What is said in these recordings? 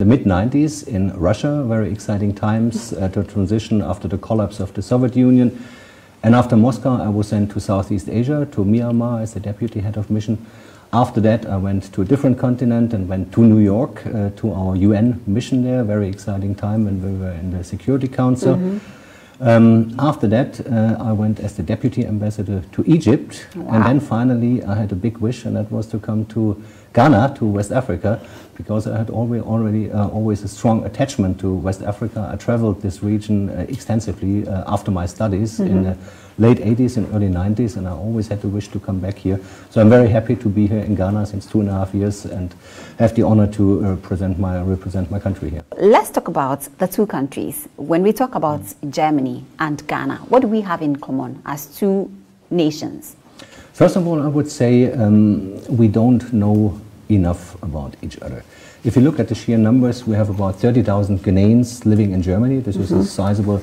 the mid 90s in Russia, very exciting times, uh, the transition after the collapse of the Soviet Union. And after Moscow, I was sent to Southeast Asia, to Myanmar as the deputy head of mission. After that, I went to a different continent and went to New York uh, to our UN mission there, very exciting time when we were in the Security Council. Mm -hmm. um, after that, uh, I went as the deputy ambassador to Egypt. Wow. And then finally, I had a big wish, and that was to come to Ghana, to West Africa, because I had already, already uh, always a strong attachment to West Africa. I traveled this region uh, extensively uh, after my studies mm -hmm. in the late 80s and early 90s, and I always had the wish to come back here. So I'm very happy to be here in Ghana since two and a half years and have the honor to uh, present my, represent my country here. Let's talk about the two countries. When we talk about mm. Germany and Ghana, what do we have in common as two nations? First of all, I would say um, we don't know enough about each other. If you look at the sheer numbers, we have about 30,000 Ghanaians living in Germany. This mm -hmm. is a mm-hmm. sizable,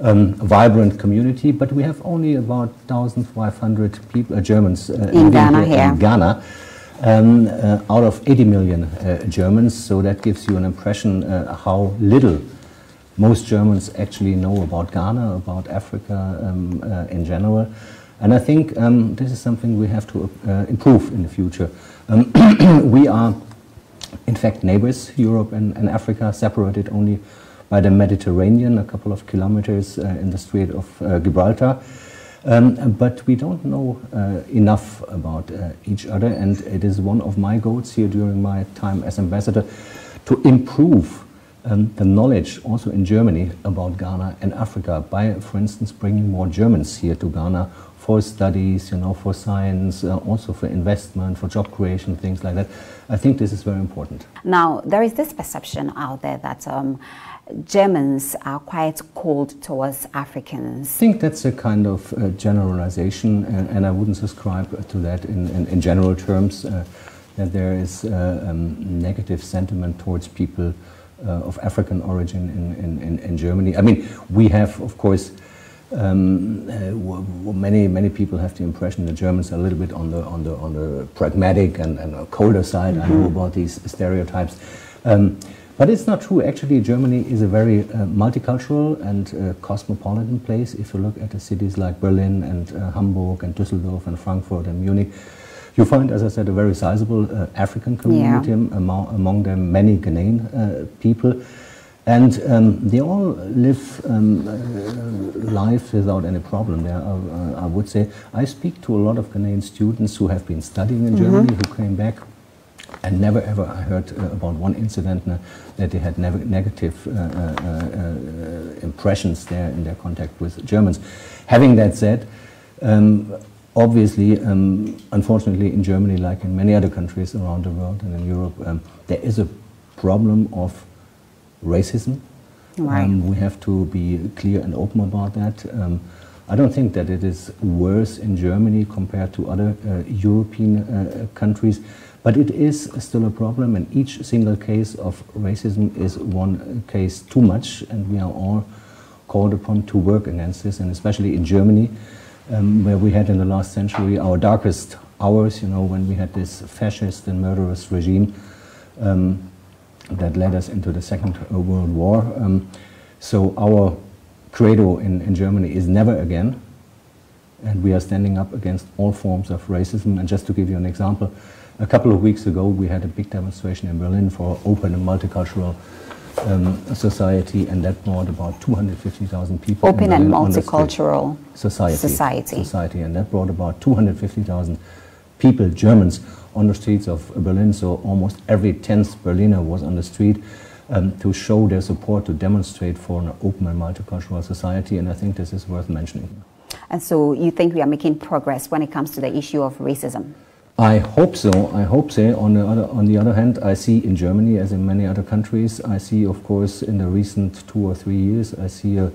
um, vibrant community, but we have only about 1,500 people, uh, Germans uh, in, Ghana, here, in Ghana. Um, uh, out of 80 million uh, Germans, so that gives you an impression uh, how little most Germans actually know about Ghana, about Africa um, uh, in general. And I think um, this is something we have to improve in the future. Um, we are, in fact, neighbors, Europe and, and, Africa, separated only by the Mediterranean, a couple of kilometers uh, in the Strait of uh, Gibraltar. Um, but we don't know uh, enough about uh, each other, and it is one of my goals here during my time as ambassador to improve um, the knowledge also in Germany about Ghana and Africa by, for instance, bringing more Germans here to Ghana for studies, you know, for science, uh, also for investment, for job creation, things like that. I think this is very important. Now, there is this perception out there that um, Germans are quite cold towards Africans. I think that's a kind of uh, generalization, and, and, I wouldn't subscribe to that in, in, in general terms, uh, that there is uh, um, negative sentiment towards people uh, of African origin in, in, in, Germany. I mean, we have, of course, um, uh, many many people have the impression the Germans are a little bit on the on the on the pragmatic and, and colder side. Mm -hmm. I know mm-hmm. about these stereotypes, um, but it's not true. Actually, Germany is a very uh, multicultural and uh, cosmopolitan place. If you look at the cities like Berlin and uh, Hamburg and Düsseldorf and Frankfurt and Munich, you find, as I said, a very sizable uh, African community yeah. among, among them many Ghanaian uh, people. And um, they all live um, uh, life without any problem there, uh, I would say. I speak to a lot of Ghanaian students who have been studying in mm -hmm. Germany, who came back, and never ever I heard uh, about one incident uh, that they had negative uh, uh, impressions there in their contact with Germans. Having that said, um, obviously, um, unfortunately, in Germany, like in many other countries around the world and in Europe, um, there is a problem of racism. Right. Um, we have to be clear and open about that. Um, I don't think that it is worse in Germany compared to other uh, European uh, countries, but it is still a problem, and each single case of racism is one case too much, and we are all called upon to work against this, and especially in Germany, um, where we had in the last century our darkest hours, you know, when we had this fascist and murderous regime. Um, that led us into the Second World War. Um, so our credo in, in Germany is never again, and we are standing up against all forms of racism. And just to give you an example, a couple of weeks ago we had a big demonstration in Berlin for open and multicultural um, society, and that brought about 250,000 people. Open and multicultural society, society. Society, and that brought about 250,000 people, Germans, on the streets of Berlin. So almost every 10th Berliner was on the street um, to show their support, to demonstrate for an open and multicultural society. And I think this is worth mentioning. And so you think we are making progress when it comes to the issue of racism? I hope so. I hope so. On the other, on the other hand, I see in Germany, as in many other countries, I see, of course, in the recent two or three years, I see a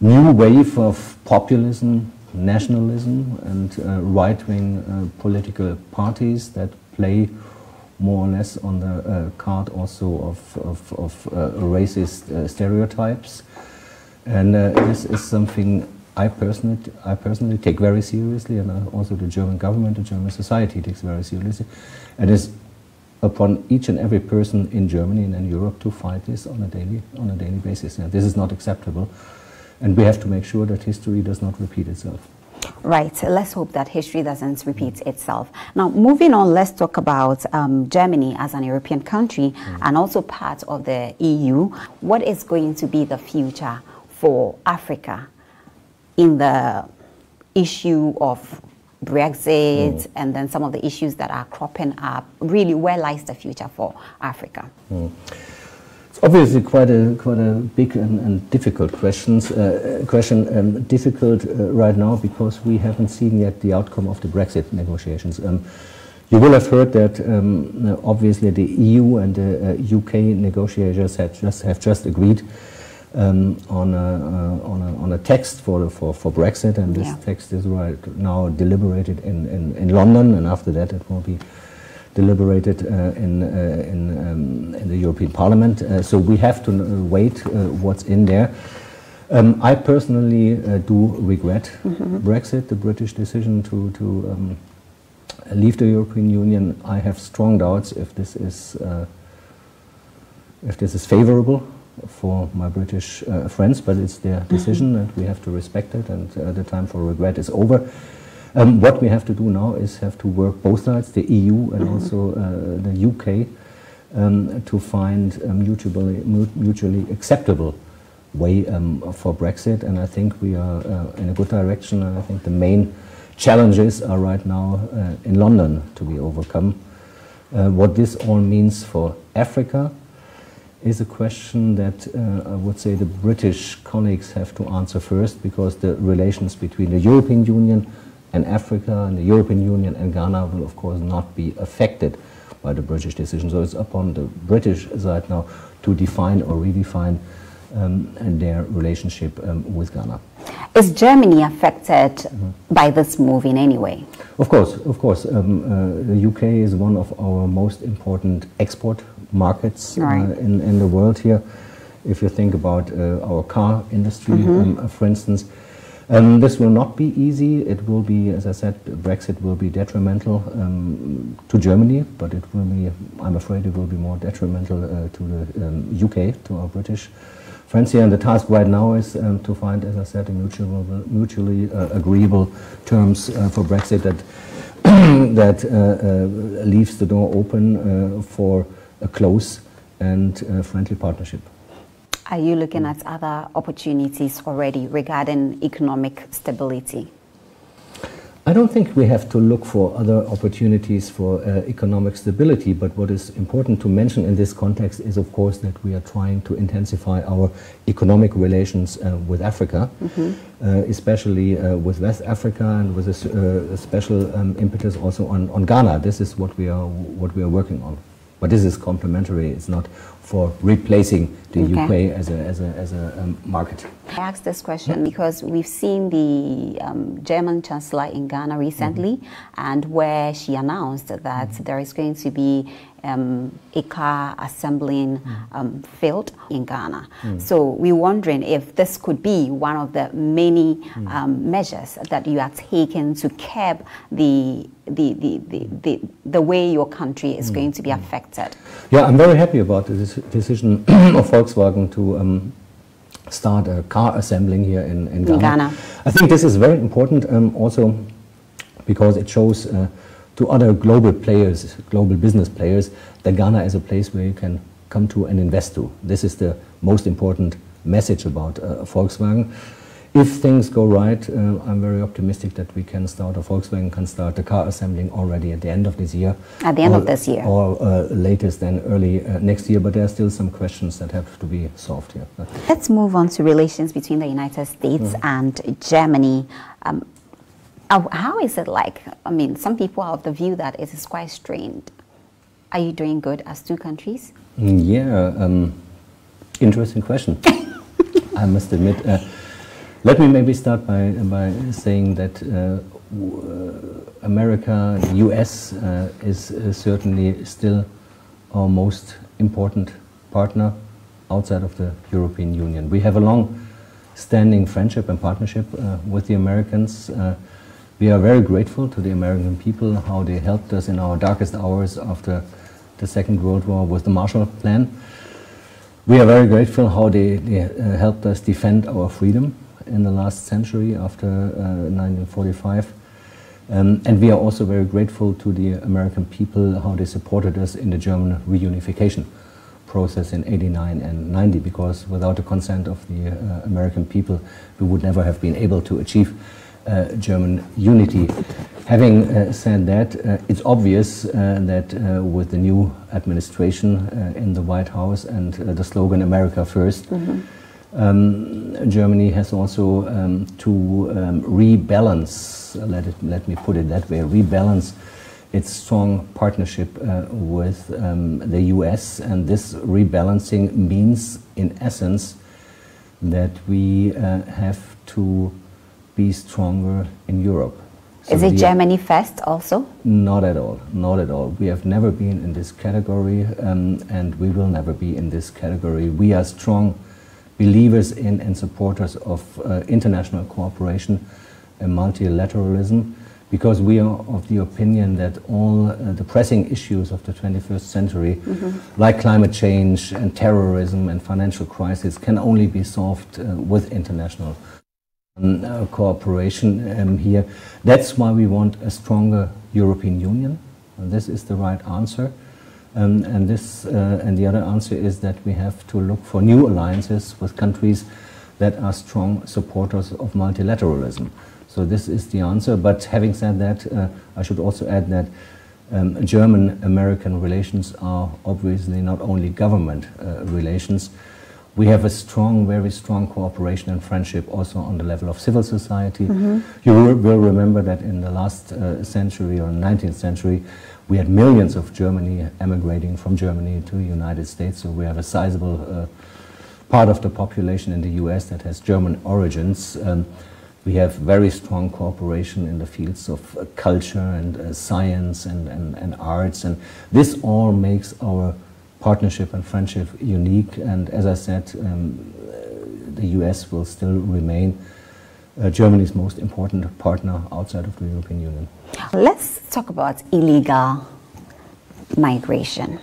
new wave of populism, nationalism and uh, right-wing uh, political parties that play more or less on the uh, card also of, of, of racist stereotypes. And this is something I personally, I personally take very seriously, and also the German government, the German society takes very seriously. And It is upon each and every person in Germany and in Europe to fight this on a daily, on a daily basis. Yeah, this is not acceptable. And we have to make sure that history does not repeat itself. Right. Let's hope that history doesn't repeat itself. Now, moving on, let's talk about um, Germany as an European country mm. and also part of the EU. What is going to be the future for Africa in the issue of Brexit mm. and then some of the issues that are cropping up? Really, where lies the future for Africa? Mm obviously quite a quite a big and, and difficult questions uh, question. Um, difficult uh, right now because we haven't seen yet the outcome of the Brexit negotiations. Um, you will have heard that um, obviously the EU and the uh, UK negotiators have just have just agreed um, on, a, uh, on, a, on a text for, for, for Brexit, and this yeah. text is right now deliberated in, in, in London, and after that it will be deliberated uh, in, uh, in, um, in, the European Parliament. Uh, so we have to wait what's in there. Um, I personally do regret mm -hmm. Brexit, the British decision to, to um, leave the European Union. I have strong doubts if this is if this is favorable for my British uh, friends, but it's their mm-hmm. decision and we have to respect it and uh, the time for regret is over. Um, what we have to do now is have to work both sides, the EU and mm -hmm. also uh, the UK, um, to find a mutually, mutually acceptable way um, for Brexit. And I think we are uh, in a good direction. And I think the main challenges are right now uh, in London to be overcome. Uh, what this all means for Africa is a question that uh, I would say the British colleagues have to answer first because the relations between the European Union and Africa and the European Union and Ghana will of course not be affected by the British decision. So it's upon the British side now to define or redefine um, their relationship um, with Ghana. Is Germany affected mm -hmm. by this move in any way? Of course, of course. Um, uh, the UK is one of our most important export markets uh, right. uh, in, in the world here. If you think about uh, our car industry, mm -hmm. for instance, um, this will not be easy. It will be, as I said, Brexit will be detrimental um, to Germany, but it will be, I'm afraid it will be more detrimental uh, to the um, UK, to our British friends here. And the task right now is um, to find, as I said, a mutual, mutually uh, agreeable terms uh, for Brexit that, that uh, uh, leaves the door open uh, for a close and friendly partnership. Are you looking at other opportunities already regarding economic stability? I don't think we have to look for other opportunities for uh, economic stability, but what is important to mention in this context is, of course, that we are trying to intensify our economic relations uh, with Africa, mm -hmm. uh, especially uh, with West Africa and with a, uh, a special um, impetus also on, on Ghana. This is what we are what we are working on. But this is complementary. It's not for replacing the okay. UK as a, as a, as a um, market. I asked this question because we've seen the um, German Chancellor in Ghana recently, mm -hmm. and where she announced that mm -hmm. there is going to be um, a car assembling mm. um, field in Ghana. Mm. So we're wondering if this could be one of the many mm. um, measures that you are taking to curb the, the, the, the, the, the way your country is mm. going to be mm. affected. Yeah, I'm very happy about this decision of Volkswagen to um, start a car assembling here in, in, Ghana. in Ghana. I think this is very important um, also because it shows uh, to other global players, global business players, that Ghana is a place where you can come to and invest to. This is the most important message about uh, Volkswagen. If things go right, uh, I'm very optimistic that we can start, or Volkswagen can start the car assembling already at the end of this year. At the end or, of this year. Or uh, latest then early uh, next year, but there are still some questions that have to be solved here. Let's move on to relations between the United States mm -hmm. and Germany. Um, how is it like? I mean, some people are of the view that it is quite strained. Are you doing good as two countries? Mm, yeah, um, interesting question. I must admit. Uh, let me maybe start by, by saying that uh, uh America, the US, uh, is uh, certainly still our most important partner outside of the European Union. We have a long standing friendship and partnership uh, with the Americans. We are very grateful to the American people how they helped us in our darkest hours after the Second World War with the Marshall Plan. We are very grateful how they, they uh, helped us defend our freedom in the last century after 1945. Uh, um, and we are also very grateful to the American people how they supported us in the German reunification process in 89 and 90 because without the consent of the uh, American people we would never have been able to achieve German unity. Having uh, said that, uh, it's obvious uh, that uh, with the new administration in the White House and the slogan America 1st mm -hmm um, Germany has also um, to um, rebalance, let, it, let me put it that way, rebalance its strong partnership uh, with um, the US. And this rebalancing means, in essence, that we uh, have to be stronger in Europe. So Is it Germany first also? Not at all, not at all. We have never been in this category um, and we will never be in this category. We are strong believers in and supporters of uh, international cooperation and multilateralism because we are of the opinion that all uh, the pressing issues of the 21st century, mm -hmm. like climate change and terrorism and financial crisis, can only be solved uh, with international uh, cooperation um, here. That's why we want a stronger European Union. And this is the right answer. Um, and this uh, and the other answer is that we have to look for new alliances with countries that are strong supporters of multilateralism. So this is the answer. But having said that, uh, I should also add that um, German-American relations are obviously not only government uh, relations. We have a strong, very strong cooperation and friendship also on the level of civil society. Mm -hmm. You will remember that in the last uh, century or 19th century, we had millions of Germany emigrating from Germany to the United States, so we have a sizable uh, part of the population in the US that has German origins. Um, we have very strong cooperation in the fields of uh, culture and uh, science and, and, and, arts, and this all makes our partnership and friendship unique. And as I said, um, the US will still remain uh, Germany's most important partner outside of the European Union. Let's talk about illegal migration.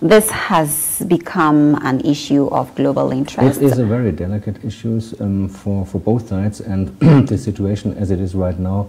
This has become an issue of global interest. It is a very delicate issue um, for, for both sides, and the situation as it is right now,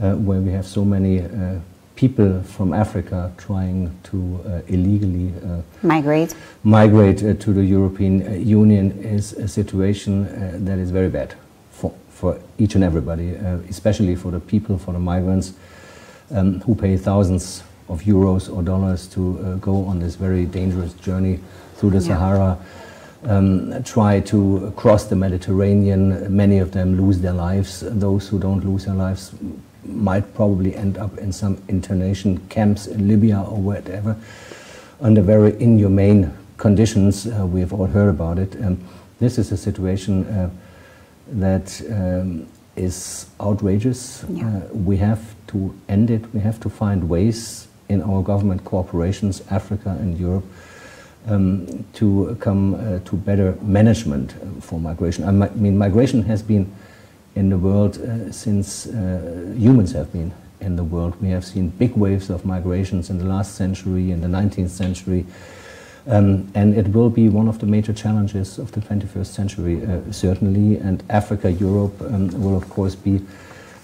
uh, where we have so many uh, people from Africa trying to uh, illegally uh, migrate migrate uh, to the European uh, Union is a situation that is very bad for each and everybody, uh, especially for the people, for the migrants um, who pay thousands of euros or dollars to uh, go on this very dangerous journey through the yeah. Sahara, um, try to cross the Mediterranean. Many of them lose their lives. Those who don't lose their lives might probably end up in some internation camps in Libya or whatever under very inhumane conditions. Uh, we have all heard about it. Um, this is a situation uh, that um, is outrageous. Yeah. Uh, we have to end it. We have to find ways in our government cooperations, Africa and Europe, um, to come uh, to better management for migration. I mean, migration has been in the world uh, since uh, humans have been in the world. We have seen big waves of migrations in the last century, in the 19th century. Um, and it will be one of the major challenges of the 21st century, uh, certainly. And Africa, Europe um, will, of course, be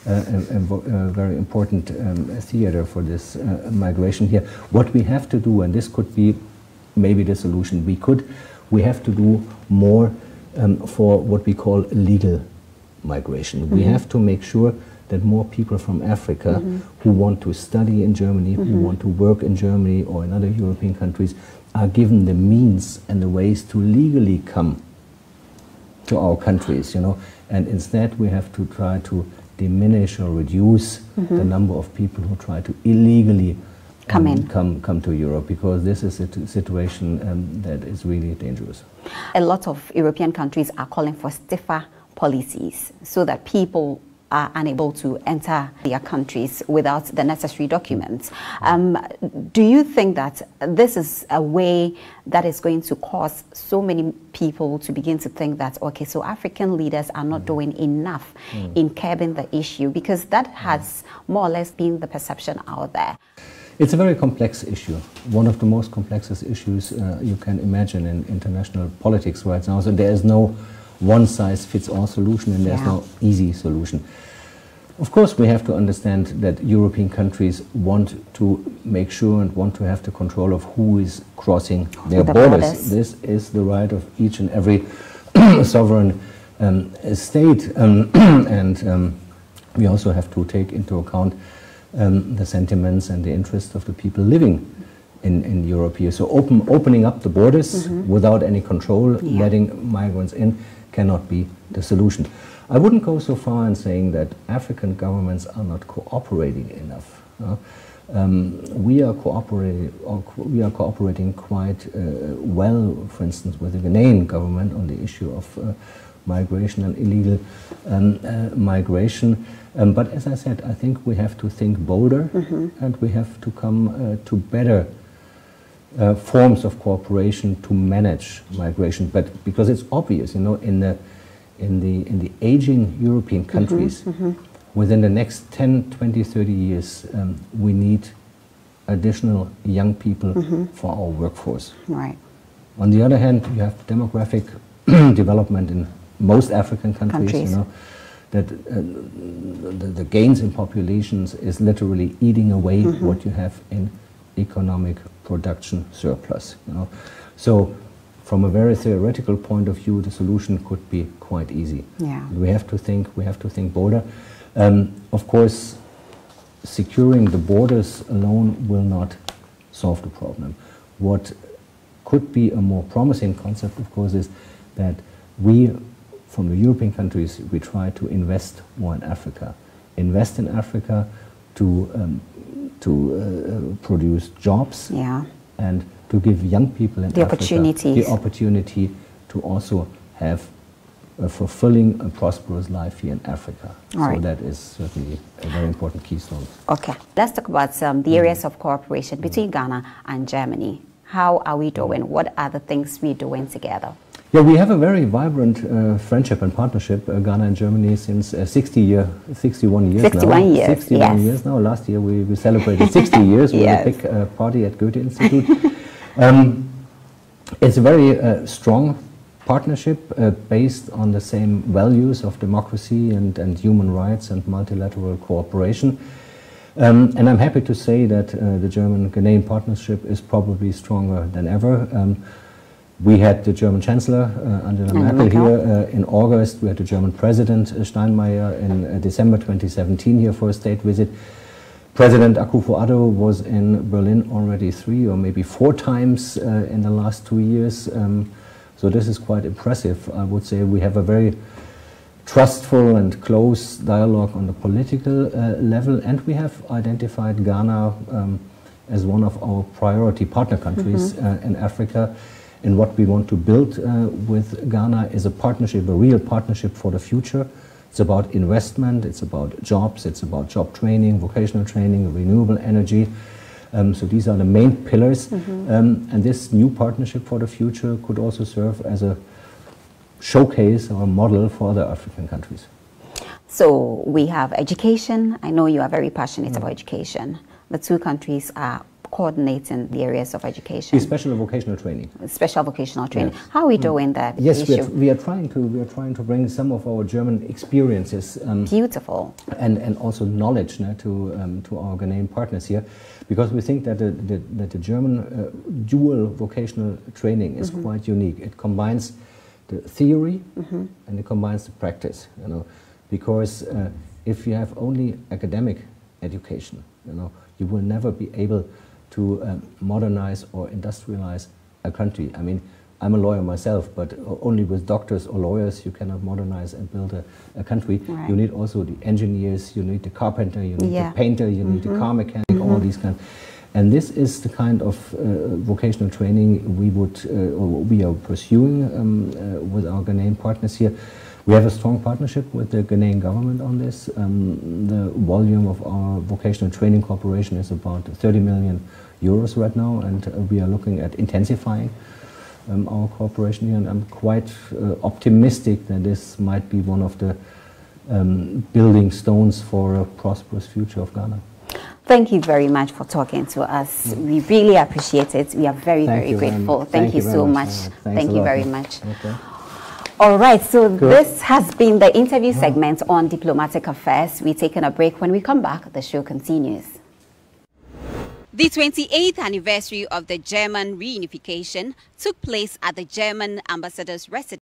uh, a, a, very important um, theater for this uh, migration here. What we have to do, and this could be maybe the solution, we could, we have to do more um, for what we call legal migration. Mm -hmm. We mm-hmm. have to make sure that more people from Africa mm -hmm. who want to study in Germany, who mm-hmm. want to work in Germany or in other European countries, are given the means and the ways to legally come to our countries, you know, and instead we have to try to diminish or reduce mm -hmm. the number of people who try to illegally come um, in, come come to Europe, because this is a situation um, that is really dangerous. A lot of European countries are calling for stiffer policies so that people are unable to enter their countries without the necessary documents. Um, do you think that this is a way that is going to cause so many people to begin to think that, okay, so African leaders are not mm. doing enough mm. in curbing the issue? Because that has more or less been the perception out there. It's a very complex issue, one of the most complexest issues uh, you can imagine in international politics right now. So there is no one size fits all solution and there's Yeah. no easy solution. Of course, we have to understand that European countries want to make sure and want to have the control of who is crossing their The borders. borders. This is the right of each and every sovereign um, state, um, and um, we also have to take into account um, the sentiments and the interests of the people living in, in Europe here. So open, opening up the borders without any control, Yeah. letting migrants in, cannot be the solution. I wouldn't go so far in saying that African governments are not cooperating enough. uh, um, we are cooperating. Co- we are cooperating quite uh, well, for instance, with the Ghanaian government on the issue of uh, migration and illegal um, uh, migration. Um, but as I said, I think we have to think bolder, and we have to come uh, to better uh, forms of cooperation to manage migration. But because it's obvious, you know, in the in the in the aging European countries, within the next 10, 20, 30 years, um, we need additional young people for our workforce. Right. On the other hand, you have demographic development in most African countries, Countries. you know, that uh, the, the gains in populations is literally eating away what you have in economic production surplus, you know. So from a very theoretical point of view, the solution could be quite easy. Yeah. We have to think, we have to think bolder. Um, of course, securing the borders alone will not solve the problem. What could be a more promising concept, of course, is that we, from the European countries, we try to invest more in Africa. Invest in Africa to, um, to uh, produce jobs Yeah. and to give young people in The Africa the opportunity to also have a fulfilling and prosperous life here in Africa. All so right. that is certainly a very important keystone. Okay. Let's talk about um, the areas of cooperation between Ghana and Germany. How are we doing? What are the things we're doing together? Yeah, we have a very vibrant uh, friendship and partnership, uh, Ghana and Germany, since uh, 60 year, 61 years 61 now. years, 61 yes. years now. Last year we, we celebrated 60 years with Yes. a big uh, party at Goethe Institute. um, it's a very uh, strong partnership uh, based on the same values of democracy and, and human rights and multilateral cooperation. Um, and I'm happy to say that uh, the German-Ghanaian partnership is probably stronger than ever. Um, we had the German Chancellor, uh, Angela Merkel, here uh, in August. We had the German President, uh, Steinmeier, in uh, December 2017 here for a state visit. President Akufo-Addo was in Berlin already three or maybe four times uh, in the last two years. Um, so this is quite impressive. I would say we have a very trustful and close dialogue on the political uh, level, and we have identified Ghana um, as one of our priority partner countries uh, in Africa. And what we want to build uh, with Ghana is a partnership, a real partnership for the future. It's about investment, it's about jobs, it's about job training, vocational training, renewable energy. Um, so these are the main pillars. Um, and this new partnership for the future could also serve as a showcase or a model for other African countries. So we have education. I know you are very passionate Mm. about education. The two countries are coordinating the areas of education, Especially vocational training. special vocational training. Yes. Mm. How are we doing that Yes, we are, we are trying to we are trying to bring some of our German experiences um, Beautiful. and, and also knowledge no, to, um, to our Ghanaian partners here, because we think that the, the, that the German uh, dual vocational training is quite unique. It combines the theory and it combines the practice, you know, because uh, if you have only academic education, you know, you will never be able to um, modernize or industrialize a country. I mean, I'm a lawyer myself, but only with doctors or lawyers you cannot modernize and build a, a country. Right. You need also the engineers, you need the carpenter, you need Yeah. the painter, you need the car mechanic, all these kind. And this is the kind of uh, vocational training we would, uh, or we are pursuing um, uh, with our Ghanaian partners here. We have a strong partnership with the Ghanaian government on this. Um, the volume of our vocational training cooperation is about 30 million euros right now, and uh, we are looking at intensifying um, our cooperation here. And I'm quite uh, optimistic that this might be one of the um, building stones for a prosperous future of Ghana. Thank you very much for talking to us. Mm. We really appreciate it. We are very, Thank very grateful. Thank, Thank, you, you so much. much. Thank you very much. Okay. All right, so Good. this has been the interview segment on diplomatic affairs. We're taking a break. When we come back, the show continues. The 28th anniversary of the German reunification took place at the German ambassador's residence.